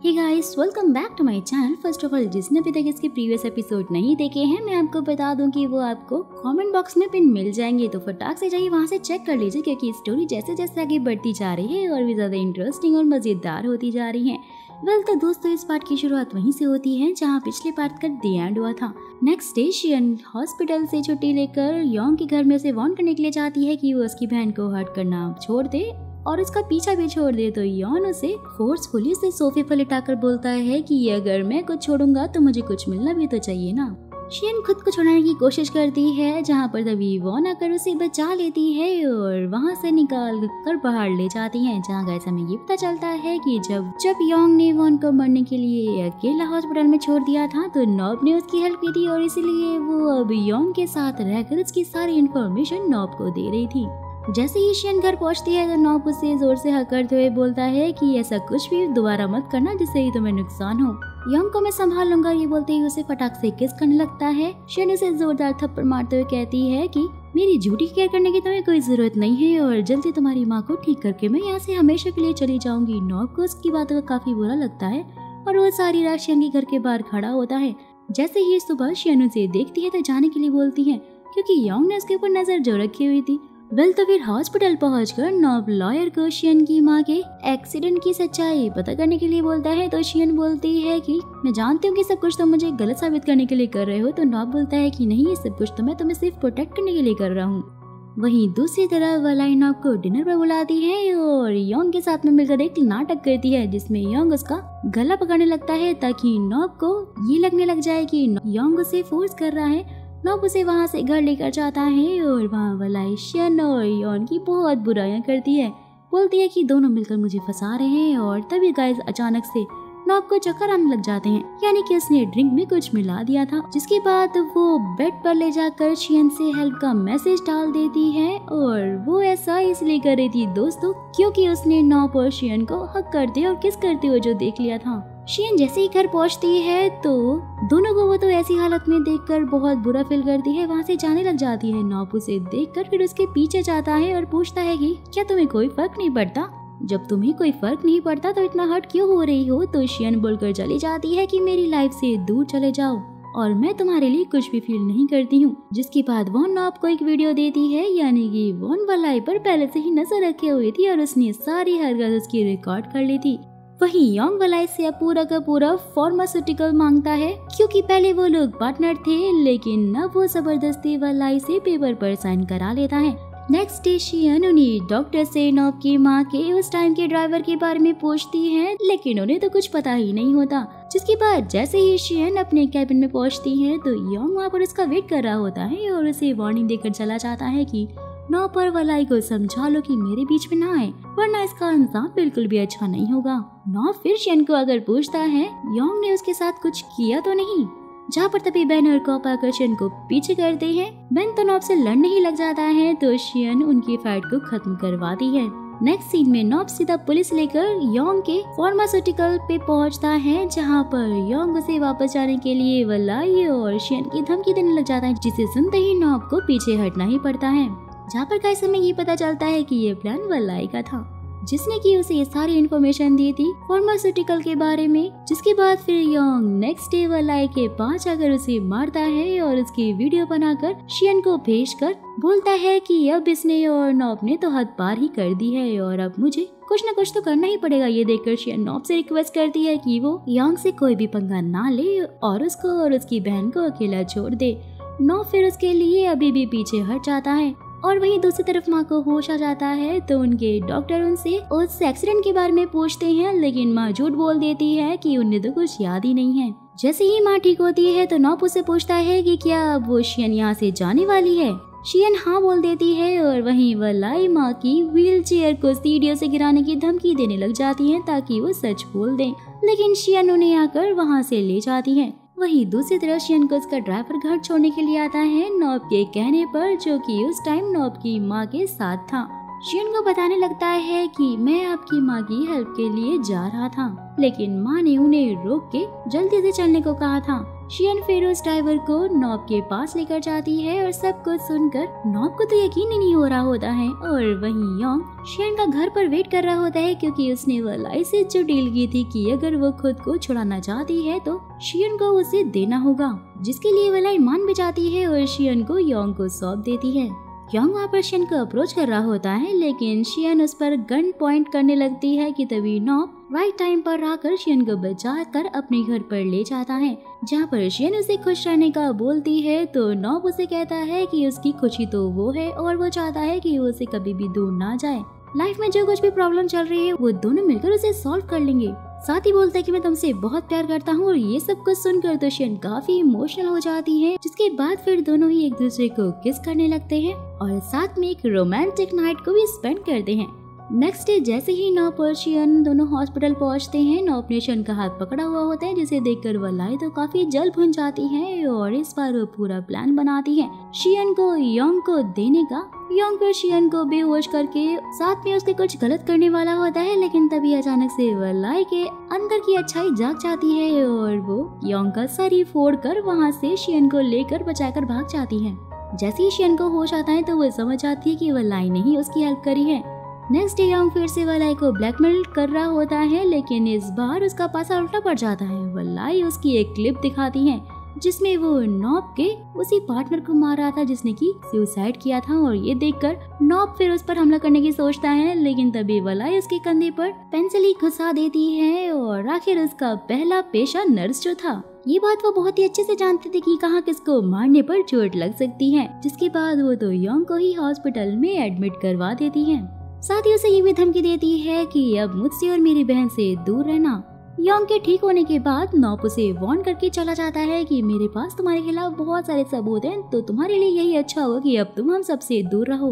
Hey guys welcome back to my channel first of all जिसने अभी तक इसके प्रीवियस एपिसोड नहीं देखे हैं, मैं आपको बता दूँ कि वो आपको कमेंट बॉक्स में पिन मिल जाएँगे तो फटाक से जाइए, वहाँ से चेक कर लीजिए, क्योंकि स्टोरी जैसे जैसे आगे बढ़ती जा रही है और भी ज़्यादा इंटरेस्टिंग और मज़ेदार होती जा रही है। वेल तो दोस्तों, इस पार्ट की शुरुआत वहीं से होती है, जहाँ पिछले पार्ट का दी एंड हुआ था। नेक्स्ट डे शियन हॉस्पिटल से छुट्टी लेकर योंग के घर में उसे वार्न करने के लिए चाहती है कि वो उसकी बहन को हर्ट करना छोड़ दे और उसका पीछा भी छोड़ दे। तो यौन उसे फोर्सफुली से सोफे पर लिटाकर बोलता है कि अगर मैं कुछ छोड़ूँगा तो मुझे कुछ मिलना भी तो चाहिए ना। शियन खुद को छुड़ाने की कोशिश करती है, जहाँ पर तभी वॉन आकर उसे बचा लेती है और वहाँ से निकाल कर बाहर ले जाती है, जहाँ गए हमें ये पता चलता है कि जब जब योंग ने वॉन को मरने के लिए अकेला हॉस्पिटल में छोड़ दिया था तो नॉब ने उसकी हेल्प की थी और इसलिए वो अब योंग के साथ रहकर उसकी सारी इन्फॉर्मेशन नॉब को दे रही थी। जैसे ही शियन घर पहुँचती है तो नौप उसे ज़ोर से हक करते हुए बोलता है कि ऐसा कुछ भी दोबारा मत करना जिससे ही तुम्हें नुकसान हो। यंग को मैं संभाल लूँगा, ये बोलते ही उसे फटाक से किस करने लगता है। शियन उसे जोरदार थप्पड़ मारते हुए कहती है कि, मेरी ड्यूटी केयर करने की तुम्हें कोई ज़रूरत नहीं है और जल्दी तुम्हारी माँ को ठीक करके मैं यहाँ से हमेशा के लिए चली जाऊँगी। नौब को उसकी बातों का काफ़ी बुरा लगता है और वो सारी रात शियन के घर के बाहर खड़ा होता है। जैसे ही सुबह शियन उसे देखती है तो जाने के लिए बोलती है, क्योंकि योंग ने उसके ऊपर नज़र जो रखी हुई थी। वेल तो फिर हॉस्पिटल पहुंचकर नॉब लॉयर को शियन की माँ के एक्सीडेंट की सच्चाई पता करने के लिए बोलता है। तो शियन बोलती है कि, मैं जानती हूँ कि सब कुछ तुम तो मुझे गलत साबित करने के लिए कर रहे हो। तो नॉब बोलता है कि, नहीं, ये सब कुछ तो मैं तुम्हें सिर्फ़ प्रोटेक्ट करने के लिए कर रहा हूँ। वहीं दूसरी तरफ़ वलाई नॉब को डिनर पर बुलाती है और योंग के साथ में मिलकर एक नाटक करती है, जिसमें योंग उसका गला पकड़ने लगता है, ताकि नॉब को ये लगने लग जाए कि योंग उसे फोर्स कर रहा है नॉब उसे वहाँ से घर लेकर जाता है और वहाँ वलाइशियन और योन की बहुत बुराइयाँ करती है। बोलती है कि दोनों मिलकर मुझे फंसा रहे हैं और तभी गाइस अचानक से नॉब को चक्कर आने लग जाते हैं। यानी कि उसने ड्रिंक में कुछ मिला दिया था, जिसके बाद वो बेड पर ले जाकर शियन से हेल्प का मैसेज डाल देती है और वो ऐसा इसलिए कर रही थी दोस्तों, क्योंकि उसने नॉब और शियन को हक करते और किस करते हुए जो देख लिया था। शियन जैसे ही घर पहुँचती है तो दोनों को वो तो ऐसी हालत में देखकर बहुत बुरा फील करती है। वहाँ से जाने लग जाती है। नॉप उसे देखकर फिर उसके पीछे जाता है और पूछता है कि, क्या तुम्हें कोई फ़र्क नहीं पड़ता? जब तुम्हें कोई फ़र्क नहीं पड़ता तो इतना हर्ट क्यों हो रही हो? तो शियन बोलकर चली जाती है कि, मेरी लाइफ से दूर चले जाओ और मैं तुम्हारे लिए कुछ भी फील नहीं करती हूँ। जिसके बाद वो नॉप को एक वीडियो देती है, यानी कि वॉन वलाई पर पहले से ही नज़र रखे हुए थी और उसने सारी हरकत उसकी रिकॉर्ड कर ली थी। वहीं योंग वलाई से पूरा का पूरा फार्मास्यूटिकल माँगता है, क्योंकि पहले वो लोग पार्टनर थे, लेकिन अब वो ज़बरदस्ती वलाई से पेपर पर साइन करा लेता है। नेक्स्ट डे शियन उन्हें डॉक्टर से नॉब की माँ के उस टाइम के ड्राइवर के बारे में पूछती है, लेकिन उन्हें तो कुछ पता ही नहीं होता। जिसके बाद जैसे ही शियन अपने कैबिन में पहुँचती है तो योंग वहाँ पर उसका वेट कर रहा होता है और उसे वार्निंग देकर चला जाता है कि नौ पर वलाई को समझा लो कि मेरे बीच में ना आए, वरना इसका अंजाम बिल्कुल भी अच्छा नहीं होगा। नौ फिर शियन को अगर पूछता है, योंग ने उसके साथ कुछ किया तो नहीं? जहाँ पर तभी बैन और कॉप आकर शियन को पीछे करते हैं, बेन तो नॉब से लड़ने ही लग जाता है तो शियन उनकी फाइट को खत्म करवाती है। नेक्स्ट सीन में नॉब सीधा पुलिस लेकर योंग के फार्मास्यूटिकल पे पहुँचता है, जहाँ पर योंग उसे वापस जाने के लिए वलाई और शियन की धमकी देने लग जाता है, जिसे सुनते ही नॉब को पीछे हटना ही पड़ता है। जहाँ पर कैसे में ये पता चलता है कि ये प्लान वल्लाई का था, जिसने की उसे ये सारी इन्फॉर्मेशन दी थी फार्मास्यूटिकल के बारे में, जिसके बाद फिर योंग नेक्स्ट डे वलाई के पास आकर उसे मारता है और उसकी वीडियो बनाकर शियन को भेज कर बोलता है कि अब इसने और नॉब ने तो हद पार ही कर दी है और अब मुझे कुछ न कुछ तो करना ही पड़ेगा, ये देखकर शियन नॉब से रिक्वेस्ट करती है कि वो योंग से कोई भी पंगा ना ले और उसको और उसकी बहन को अकेला छोड़ दे। नॉब फिर उसके लिए अभी भी पीछे हट जाता है। और वहीं दूसरी तरफ़ माँ को होश आ जाता है तो उनके डॉक्टर उनसे उस एक्सीडेंट के बारे में पूछते हैं, लेकिन माँ झूठ बोल देती है कि उन्हें तो कुछ याद ही नहीं है। जैसे ही माँ ठीक होती है तो नौप उसे पूछता है कि क्या अब वो शियन यहाँ से जाने वाली है? शियन हाँ बोल देती है और वहीं वह लाई माँ की व्हील चेयर को सीढ़ियों से गिराने की धमकी देने लग जाती है ताकि वो सच बोल दें। लेकिन शियन उन्हें आकर वहाँ से ले जाती है। वहीं दूसरी तरफ़ शियन को उसका ड्राइवर घर छोड़ने के लिए आता है नोब के कहने पर, जो कि उस टाइम नोब की माँ के साथ था। शियन को बताने लगता है कि मैं आपकी माँ की हेल्प के लिए जा रहा था, लेकिन माँ ने उन्हें रोक के जल्दी से चलने को कहा था। शियन फिर उस ड्राइवर को नॉब के पास लेकर जाती है और सब कुछ सुनकर नॉब को तो यकीन ही नहीं हो रहा होता है। और वहीं योंग शियन का घर पर वेट कर रहा होता है क्योंकि उसने वलाई से जो डील की थी कि अगर वो खुद को छुड़ाना चाहती है तो शियन को उसे देना होगा, जिसके लिए वलाई मान भी जाती है और शियन को योंग को सौंप देती है। यंग वहाँ पर शियन को अप्रोच कर रहा होता है, लेकिन शियन उस पर गन पॉइंट करने लगती है कि तभी नॉब राइट टाइम पर आकर शियन को बचा कर अपने घर पर ले जाता है। जहाँ पर शियन उसे खुश रहने का बोलती है तो नॉब उसे कहता है कि उसकी खुशी तो वो है और वो चाहता है कि वो उसे कभी भी दूर ना जाए। लाइफ में जो कुछ भी प्रॉब्लम चल रही है, वो दोनों मिलकर उसे सॉल्व कर लेंगे। साथ ही बोलता है कि मैं तुमसे बहुत प्यार करता हूँ और ये सब कुछ सुनकर तो शियन काफ़ी इमोशनल हो जाती है, जिसके बाद फिर दोनों ही एक दूसरे को किस करने लगते हैं और साथ में एक रोमांटिक नाइट को भी स्पेंड करते हैं। नेक्स्ट डे जैसे ही नौ पर्शियन दोनों हॉस्पिटल पहुँचते हैं, नौ अपने शन का हाथ पकड़ा हुआ होता है, जिसे देखकर वलाई तो काफ़ी जल भुन जाती है और इस बार वो पूरा प्लान बनाती है। शियन को योंग को देने का योंग फिर शियन को बेहोश करके, साथ में उसके कुछ गलत करने वाला होता है, लेकिन तभी अचानक से वलाई के अंदर की अच्छाई जाग जाती है और वो योंग का सर ही फोड़ कर वहाँ से शियन को लेकर बचाकर भाग जाती है। जैसे ही शियन को होश आता है तो वो समझ आती है कि वलाई ने ही उसकी हेल्प करी है। नेक्स्ट डे यंग फिर से वलाई को ब्लैकमेल कर रहा होता है, लेकिन इस बार उसका पासा उल्टा पड़ जाता है। वलाई उसकी एक क्लिप दिखाती है, जिसमें वो नॉब के उसी पार्टनर को मार रहा था, जिसने की सुसाइड किया था। और ये देखकर नॉब फिर उस पर हमला करने की सोचता है, लेकिन तभी वलाई उसके कंधे पर पेंसिल ही घुसा देती है और आखिर उसका पहला पेशा नर्स जो था। ये बात वो बहुत ही अच्छे से जानते थे कि कहाँ किसको मारने पर चोट लग सकती है, जिसके बाद वो तो यंग को ही हॉस्पिटल में एडमिट करवा देती है। साथ ही उसे ये भी धमकी देती है कि अब मुझसे और मेरी बहन से दूर रहना। योंग के ठीक होने के बाद नॉप उसे वॉर्न करके चला जाता है कि मेरे पास तुम्हारे खिलाफ बहुत सारे सबूत हैं तो तुम्हारे लिए यही अच्छा होगा कि अब तुम हम सबसे दूर रहो।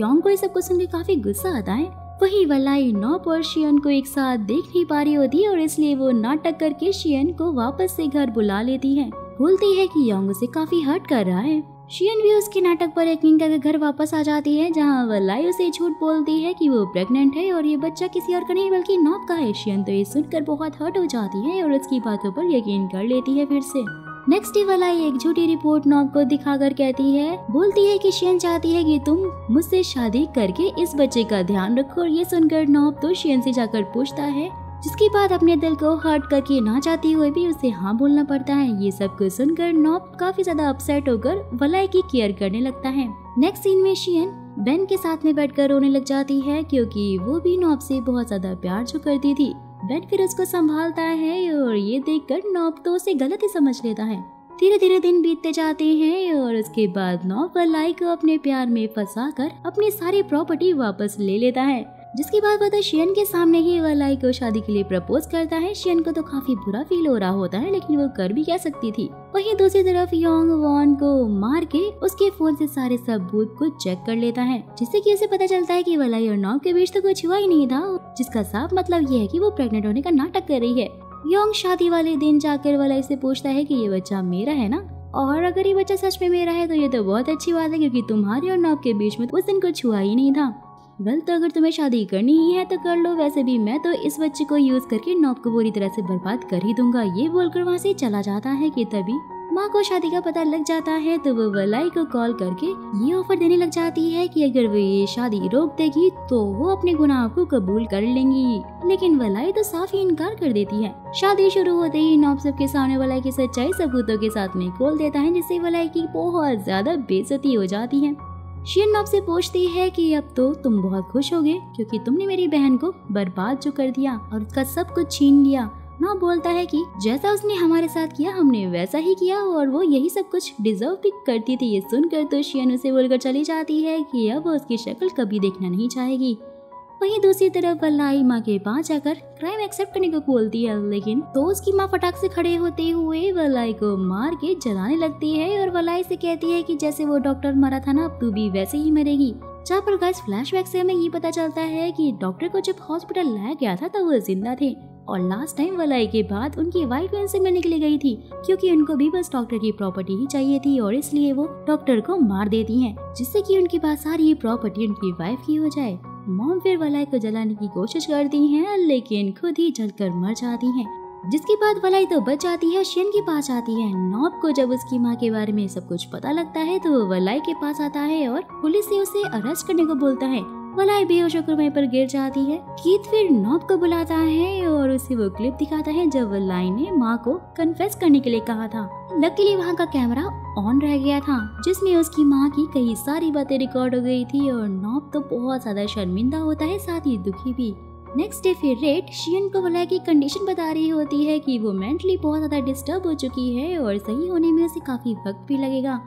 योंग को ये सब कुछ सुन के काफ़ी गुस्सा आता है। वही वलाई नॉप और शियन को एक साथ देख नहीं पा रही होती और इसलिए वो नाटक करके शियन को वापस से घर बुला लेती है। बोलती है कि योंग उसे काफ़ी हर्ट कर रहा है। शियन भी उसके नाटक पर यकीन करके घर वापस आ जाती है, जहाँ वलाई उसे झूठ बोलती है कि वो प्रेग्नेंट है और ये बच्चा किसी और का नहीं, बल्कि नॉब का है। शियन तो ये सुनकर बहुत हर्ट हो जाती है और उसकी बातों पर यकीन कर लेती है फिर से। नेक्स्ट डे वाला एक झूठी रिपोर्ट नॉब को दिखाकर कहती है। बोलती है कि शियन चाहती है कि तुम मुझसे शादी करके इस बच्चे का ध्यान रखो और ये सुनकर नॉब तो शियन से जाकर पूछता है जिसके बाद अपने दिल को हर्ट करके ना चाहती हुए भी उसे हाँ बोलना पड़ता है। ये सब कुछ सुनकर नॉब काफ़ी ज़्यादा अपसेट होकर वलाई की केयर करने लगता है। नेक्स्ट सीन में शियन बेन के साथ में बैठकर रोने लग जाती है क्योंकि वो भी नॉब से बहुत ज़्यादा प्यार जो करती थी। बेन फिर उसको संभालता है और ये देखकर नॉब तो उसे गलत ही समझ लेता है। धीरे धीरे दिन बीतते जाते हैं और उसके बाद नॉब वलाई को अपने प्यार में फंसा कर अपनी सारी प्रॉपर्टी वापस ले लेता है। जिसके बाद वह तो शियन के सामने ही वलाई को शादी के लिए प्रपोज करता है। शियन को तो काफ़ी बुरा फील हो रहा होता है, लेकिन वो कर भी क्या सकती थी? वहीं दूसरी तरफ़ योंग वॉन को मार के उसके फ़ोन से सारे सबूत को चेक कर लेता है, जिससे कि उसे पता चलता है कि वलाई और नॉब के बीच तो कुछ हुआ ही नहीं था, जिसका साफ़ मतलब ये है कि वो प्रेग्नेंट होने का नाटक कर रही है। योंग शादी वाले दिन जाकर वलाई से पूछता है कि ये बच्चा मेरा है ना? और अगर ये बच्चा सच में मेरा है तो ये तो बहुत अच्छी बात है, क्योंकि तुम्हारी और नॉब के बीच में उस दिन कुछ हुआ ही नहीं था। वेल तो अगर तुम्हें शादी करनी ही है तो कर लो। वैसे भी मैं तो इस बच्चे को यूज़ करके नॉब को पूरी तरह से बर्बाद कर ही दूँगा। ये बोलकर वहाँ से चला जाता है कि तभी माँ को शादी का पता लग जाता है तो वो वलाई को कॉल करके ये ऑफ़र देने लग जाती है कि अगर वो ये शादी रोक देगी तो वो अपने गुनाह को कबूल कर लेंगी। लेकिन वलाई तो साफ़ ही इनकार कर देती है। शादी शुरू होते ही नॉब सबके सामने वलाई की सच्चाई सबूतों के साथ में खोल देता है, जिससे वलाई की बहुत ज़्यादा बेजती हो जाती है। शियन नॉब से पूछती है कि अब तो तुम बहुत खुश होगे, क्योंकि तुमने मेरी बहन को बर्बाद जो कर दिया और उसका सब कुछ छीन लिया। ना बोलता है कि जैसा उसने हमारे साथ किया, हमने वैसा ही किया और वो यही सब कुछ डिजर्व भी करती थी। ये सुनकर तो शियन उसे बोलकर चली जाती है कि अब वो उसकी शक्ल कभी देखना नहीं चाहेगी। वहीं दूसरी तरफ़ वल्लाई माँ के पास जाकर क्राइम एक्सेप्ट करने को बोलती है लेकिन तो उसकी माँ फटाक से खड़े होते हुए वलाई को मार के जलाने लगती है और वलाई से कहती है कि जैसे वो डॉक्टर मरा था ना, अब तू भी वैसे ही मरेगी। जहाँ पर गाइस फ्लैशबैक से हमें ये पता चलता है कि डॉक्टर को जब हॉस्पिटल लाया गया था तो वो ज़िंदा थे और लास्ट टाइम वलाई के बाद उनकी वाइफ उनसे मिलने के लिए गई थी, क्योंकि उनको भी बस डॉक्टर की प्रॉपर्टी ही चाहिए थी और इसलिए वो डॉक्टर को मार देती हैं, जिससे कि उनके पास सारी प्रॉपर्टी उनकी वाइफ की हो जाए। मॉम फिर वलाई को जलाने की कोशिश करती हैं, लेकिन खुद ही जलकर मर जाती हैं। जिसके बाद वलाई तो बच जाती है, शेन के पास आती है। नॉब को जब उसकी माँ के बारे में सब कुछ पता लगता है तो वो वलाई के पास आता है और पुलिस से उसे अरेस्ट करने को बोलता है। वलाई बेहोश होकर वहीं पर गिर जाती है। कीत फिर नॉब को बुलाता है और उसे वो क्लिप दिखाता है जब वलाई ने माँ को कन्फेस करने के लिए कहा था। लकीली वहाँ का कैमरा ऑन रह गया था, जिसमें उसकी माँ की कई सारी बातें रिकॉर्ड हो गई थी और नॉब तो बहुत ज़्यादा शर्मिंदा होता है, साथ ही दुखी भी। नेक्स्ट डे फिर रेड शियन को वलय की कंडीशन बता रही होती है कि वो मेंटली बहुत ज़्यादा डिस्टर्ब हो चुकी है और सही होने में उसे काफ़ी वक्त भी लगेगा।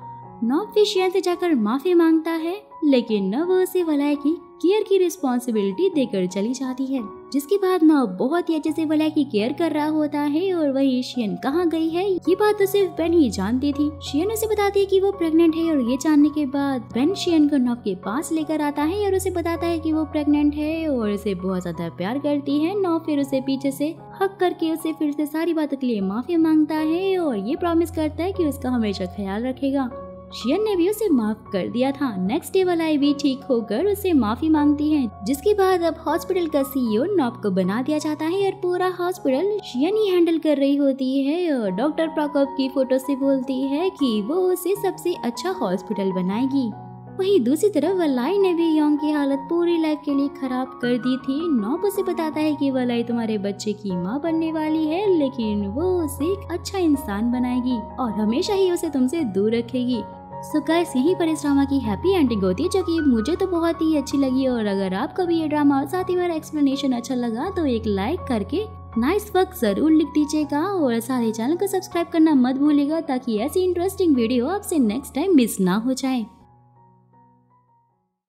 नॉब शियन से जाकर माफ़ी माँगता है, लेकिन न वो उसे वलय की केयर की रिस्पॉन्सिबिलिटी देकर चली जाती है। जिसके बाद नौ बहुत ही अच्छे से वलय की केयर कर रहा होता है और वही शियन कहाँ गई है, ये बात तो सिर्फ़ बेन ही जानती थी। शियन उसे बताती है कि वो प्रेग्नेंट है और ये जानने के बाद बेन शियन को नौ के पास लेकर आता है और उसे बताता है कि वो प्रेग्नेंट है और उसे बहुत ज़्यादा प्यार करती है। नौ फिर उसे पीछे से हक करके उसे फिर से सारी बातों के लिए माफ़ी माँगता है और ये प्रॉमिस करता है कि उसका हमेशा ख्याल रखेगा। शियन ने भी उसे माफ़ कर दिया था। नेक्स्ट डे वाला भी ठीक होकर उसे माफ़ी मांगती है, जिसके बाद अब हॉस्पिटल का सीईओ नॉप को बना दिया जाता है और पूरा हॉस्पिटल शियन ही हैंडल कर रही होती है और डॉक्टर प्रकोप की फ़ोटो से बोलती है कि वो उसे सबसे अच्छा हॉस्पिटल बनाएगी। वहीं दूसरी तरफ़ वलाई ने भी योंग की हालत पूरी लाइफ के लिए खराब कर दी थी। नॉब उसे बताता है कि वलाई तुम्हारे बच्चे की माँ बनने वाली है, लेकिन वो उसे एक अच्छा इंसान बनाएगी और हमेशा ही उसे तुमसे दूर रखेगी। सो गाइस यहीं पर इस ड्रामा की हैप्पी एंडिंग होती है, जो कि मुझे तो बहुत ही अच्छी लगी और अगर आपको भी ये ड्रामा और साथ ही मेरा एक्सप्लेनेशन अच्छा लगा तो एक लाइक करके नाइस वक्त ज़रूर लिख दीजिएगा और साथ ही चैनल को सब्सक्राइब करना मत भूलिएगा, ताकि ऐसी इंटरेस्टिंग वीडियो आपसे नेक्स्ट टाइम मिस ना हो जाए।